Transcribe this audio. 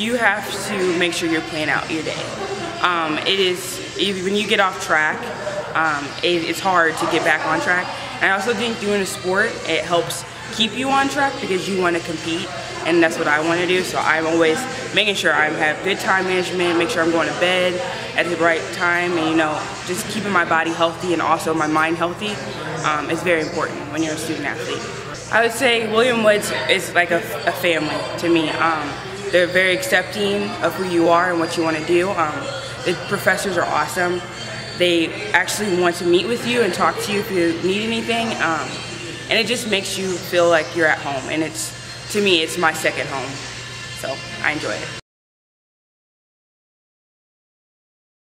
you have to make sure you're planning out your day. Um, it is when you get off track, um, it, it's hard to get back on track. And I also think doing a sport it helps keep you on track because you want to compete, and that's what I want to do. So I'm always making sure I have good time management, make sure I'm going to bed at the right time, and you know, just keeping my body healthy and also my mind healthy um, is very important when you're a student athlete. I would say William Woods is like a, a family to me. Um, they're very accepting of who you are and what you want to do. Um, the professors are awesome. They actually want to meet with you and talk to you if you need anything. Um, and it just makes you feel like you're at home. And it's, to me, it's my second home. So I enjoy it.